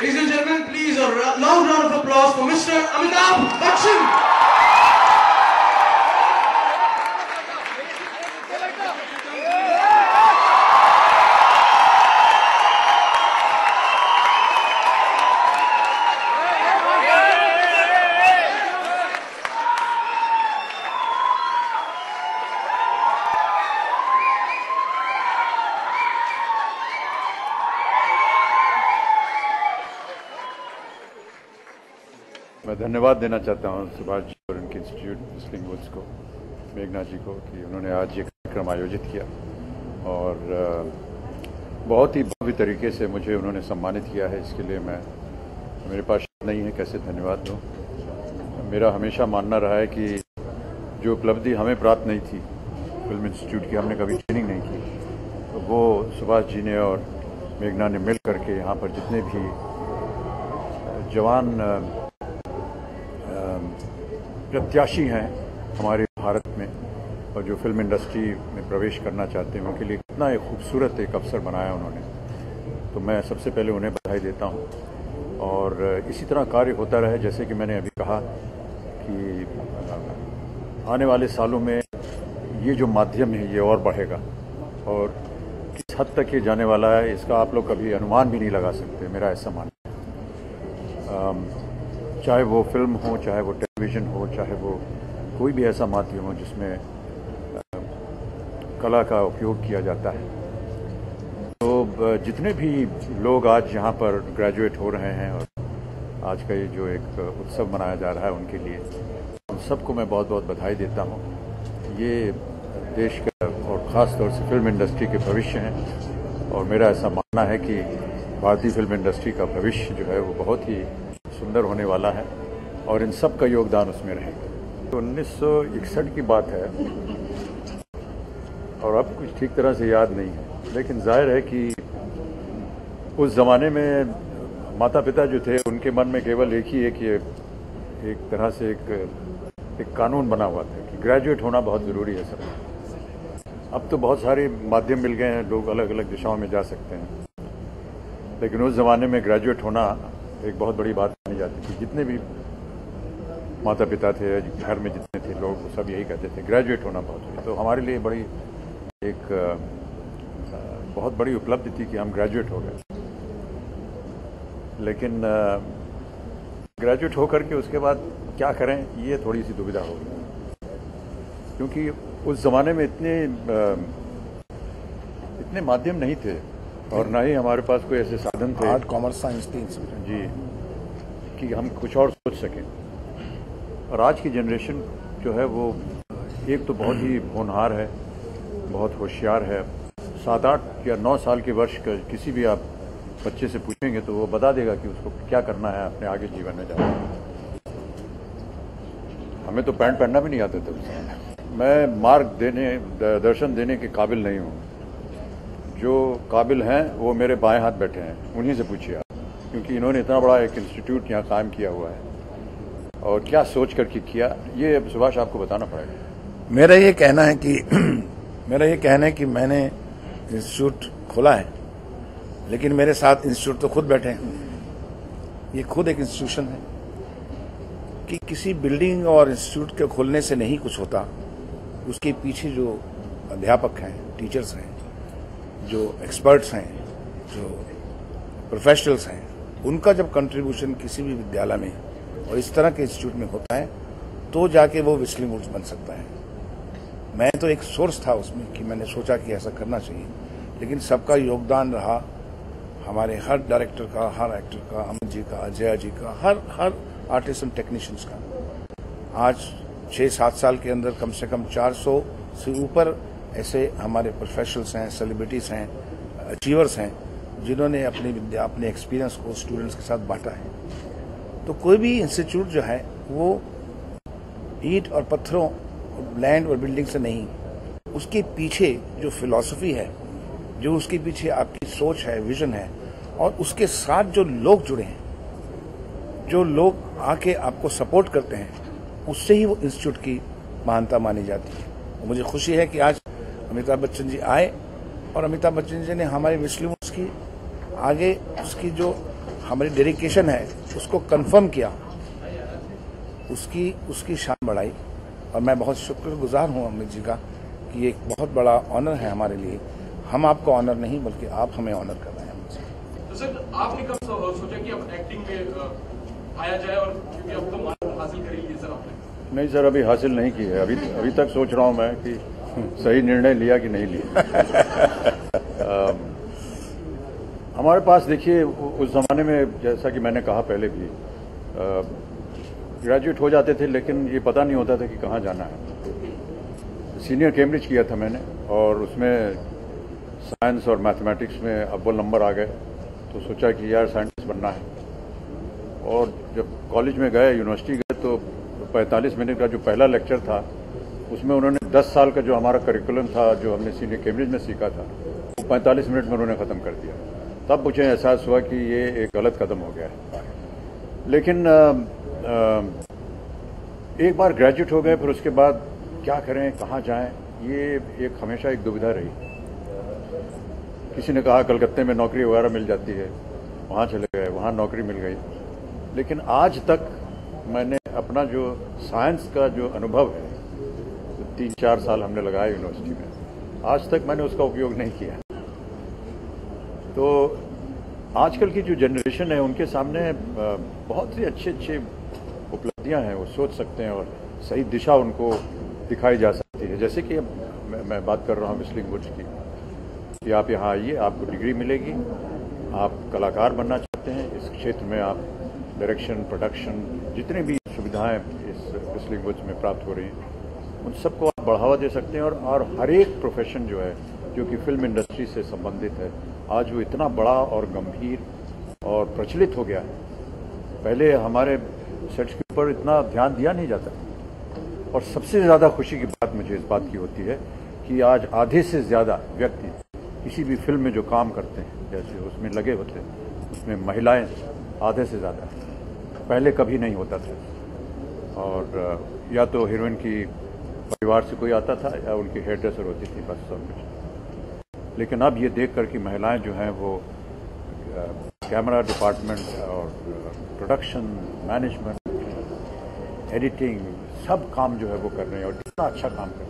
Ladies and gentlemen, please a loud round of applause for Mr. Amitabh Bachchan. मैं धन्यवाद देना चाहता हूँ सुभाष जी और उनके इंस्टीट्यूट मुस्लिम वुड्स को, मेघना जी को, कि उन्होंने आज ये कार्यक्रम आयोजित किया। और बहुत ही भव्य तरीके से मुझे उन्होंने सम्मानित किया है। इसके लिए मैं, मेरे पास नहीं है, कैसे धन्यवाद दूँ? मेरा हमेशा मानना रहा है कि जो उपलब्धि हमें प्राप्त नहीं थी, फ़िल्म इंस्टीट्यूट की, हमने कभी ट्रेनिंग नहीं की। तो वो सुभाष जी ने और मेघना ने मिल करके यहाँ पर जितने भी जवान प्रत्याशी हैं हमारे भारत में और जो फ़िल्म इंडस्ट्री में प्रवेश करना चाहते हैं, उनके लिए कितना एक खूबसूरत एक अवसर बनाया उन्होंने। तो मैं सबसे पहले उन्हें बधाई देता हूँ। और इसी तरह कार्य होता रहे, जैसे कि मैंने अभी कहा कि आने वाले सालों में ये जो माध्यम है, ये और बढ़ेगा। और किस हद तक ये जाने वाला है, इसका आप लोग कभी अनुमान भी नहीं लगा सकते, मेरा ऐसा मानना है। चाहे वो फ़िल्म हो, चाहे वो टेलीविज़न हो, चाहे वो कोई भी ऐसा माध्यम हो जिसमें कला का उपयोग किया जाता है। तो जितने भी लोग आज यहाँ पर ग्रेजुएट हो रहे हैं और आज का ये जो एक उत्सव मनाया जा रहा है उनके लिए, उन सबको मैं बहुत बहुत बधाई देता हूँ। ये देश का और ख़ास तौर से फ़िल्म इंडस्ट्री के भविष्य हैं और मेरा ऐसा मानना है कि भारतीय फ़िल्म इंडस्ट्री का भविष्य जो है वो बहुत ही सुंदर होने वाला है और इन सब का योगदान उसमें रहेगा। तो उन्नीस इकसठ की बात है और अब कुछ ठीक तरह से याद नहीं है। लेकिन ज़ाहिर है कि उस जमाने में माता पिता जो थे, उनके मन में केवल एक ही एक ये एक तरह से एक एक कानून बना हुआ था कि ग्रेजुएट होना बहुत ज़रूरी है सब अब तो बहुत सारे माध्यम मिल गए हैं, लोग अलग अलग दिशाओं में जा सकते हैं। लेकिन उस जमाने में ग्रेजुएट होना एक बहुत बड़ी बात मानी जाती थी। जितने भी माता पिता थे, घर में जितने थे लोग सब यही कहते थे, ग्रेजुएट होना बहुत ज़रूरी तो हमारे लिए बड़ी एक बहुत बड़ी उपलब्धि थी कि हम ग्रेजुएट हो गए। लेकिन ग्रेजुएट होकर के उसके बाद क्या करें, ये थोड़ी सी दुविधा हो गई। क्योंकि उस जमाने में इतने इतने माध्यम नहीं थे। और ना ही हमारे पास कोई ऐसे साधन थे। आर्ट कॉमर्स साइंस तीन जी। कि हम कुछ और सोच सकें। और आज की जनरेशन जो है वो एक तो बहुत ही होनहार है बहुत होशियार है। सात आठ या नौ साल के वर्ष का किसी भी आप बच्चे से पूछेंगे तो वो बता देगा कि उसको क्या करना है अपने आगे जीवन में जाकर हमें तो पैंट पहनना भी नहीं आता था मैं मार्ग देने दर्शन देने के काबिल नहीं हूँ। जो काबिल हैं, वो मेरे बाएँ हाथ बैठे हैं। उन्हीं से पूछिए आप, क्योंकि इन्होंने इतना बड़ा एक इंस्टीट्यूट यहाँ कायम किया हुआ है। और क्या सोच करके किया, ये अब सुभाष आपको बताना पड़ेगा। मेरा ये कहना है कि, मेरा ये कहना है कि मैंने इंस्टीट्यूट खोला है, लेकिन मेरे साथ इंस्टीट्यूट तो खुद बैठे हैं। ये खुद एक इंस्टीट्यूशन है। कि किसी बिल्डिंग और इंस्टीट्यूट के खोलने से नहीं कुछ होता, उसके पीछे जो अध्यापक हैं टीचर्स हैं जो एक्सपर्ट्स हैं, जो प्रोफेशनल्स हैं, उनका जब कंट्रीब्यूशन किसी भी विद्यालय में और इस तरह के इंस्टीट्यूट में होता है तो जाके वो विस्लिंग वुड्स बन सकता है। मैं तो एक सोर्स था उसमें कि मैंने सोचा कि ऐसा करना चाहिए, लेकिन सबका योगदान रहा। हमारे हर डायरेक्टर का, हर एक्टर का, अमित जी का अजय जी का, हर हर आर्टिस्ट एंड टेक्नीशियंस का। आज छह, सात साल के अंदर कम से कम 400 से ऊपर ऐसे हमारे प्रोफेशनल्स हैं सेलिब्रिटीज हैं अचीवर्स हैं, जिन्होंने अपनी विद्या, अपने एक्सपीरियंस को स्टूडेंट्स के साथ बांटा है। तो कोई भी इंस्टीट्यूट जो है, वो ईट और पत्थरों लैंड और बिल्डिंग से नहीं। उसके पीछे जो फिलॉसफी है, जो उसके पीछे आपकी सोच है विजन है, और उसके साथ जो लोग जुड़े हैं, जो लोग आके आपको सपोर्ट करते हैं, उससे ही वो इंस्टीट्यूट की महानता मानी जाती है। मुझे खुशी है कि आज अमिताभ बच्चन जी आए और अमिताभ बच्चन जी ने हमारे मुस्लिम की आगे उसकी जो हमारी डेडिकेशन है उसको कंफर्म किया। उसकी उसकी शान बढ़ाई। और मैं बहुत शुक्रगुजार हूँ अमित जी का कि ये एक बहुत बड़ा ऑनर है हमारे लिए। हम आपको ऑनर नहीं बल्कि आप हमें ऑनर कर रहे हैं अमित जी। तो सर आपने कब सोचा कि अब एक्टिंग में आया जाए और क्योंकि अब तो हासिल कर ही सर आपने। नहीं सर अभी हासिल नहीं की है। अभी अभी तक सोच रहा हूँ मैं कि सही निर्णय लिया कि नहीं लिया? हमारे पास देखिए उस जमाने में जैसा कि मैंने कहा पहले भी ग्रेजुएट हो जाते थे, लेकिन ये पता नहीं होता था कि कहाँ जाना है। सीनियर कैम्ब्रिज किया था मैंने, और उसमें साइंस और मैथमेटिक्स में अव्वल नंबर आ गए तो सोचा कि यार साइंटिस्ट बनना है। और जब कॉलेज में गए यूनिवर्सिटी गए तो 45 मिनट का जो पहला लेक्चर था, उसमें उन्होंने 10 साल का जो हमारा करिकुलम था जो हमने सीनियर कैम्ब्रिज में सीखा था वो 45 मिनट में उन्होंने ख़त्म कर दिया। तब मुझे एहसास हुआ कि ये एक गलत कदम हो गया है। लेकिन अ, अ, एक बार ग्रेजुएट हो गए फिर उसके बाद क्या करें कहाँ जाएँ ये एक हमेशा एक दुविधा रही। किसी ने कहा कलकत्ते में नौकरी वगैरह मिल जाती है वहाँ चले गए वहाँ नौकरी मिल गई। लेकिन आज तक मैंने अपना जो साइंस का जो अनुभव है तीन चार साल हमने लगाया यूनिवर्सिटी में। आज तक मैंने उसका उपयोग नहीं किया। तो आजकल की जो जनरेशन है उनके सामने बहुत ही अच्छे अच्छे उपलब्धियाँ हैं। वो सोच सकते हैं और सही दिशा उनको दिखाई जा सकती है। जैसे कि मैं, मैं बात कर रहा हूँ विस्लिंग वुड्स की। कि आप यहाँ आइए आपको डिग्री मिलेगी। आप कलाकार बनना चाहते हैं इस क्षेत्र में आप डायरेक्शन प्रोडक्शन जितनी भी सुविधाएँ इस विस्लिंग वुड्स में प्राप्त हो रही हैं उन सबको आप बढ़ावा दे सकते हैं और, और हर एक प्रोफेशन जो है जो कि फ़िल्म इंडस्ट्री से संबंधित है आज वो इतना बड़ा और गंभीर और प्रचलित हो गया है। पहले हमारे सेट्स के ऊपर इतना ध्यान दिया नहीं जाता और सबसे ज़्यादा खुशी की बात मुझे इस बात की होती है कि आज आधे से ज़्यादा व्यक्ति किसी भी फ़िल्म में जो काम करते हैं जैसे उसमें लगे होते हैं उसमें महिलाएँ आधे से ज़्यादा। पहले कभी नहीं होता था। और या तो हीरोइन की परिवार से कोई आता था, या उनकी हेयर ड्रेसर होती थी, बस सब कुछ। लेकिन अब ये देख कर कि महिलाएँ जो हैं, वो कैमरा डिपार्टमेंट और प्रोडक्शन मैनेजमेंट एडिटिंग सब काम जो है वो कर रहे हैं और कितना अच्छा काम कर रहे हैं।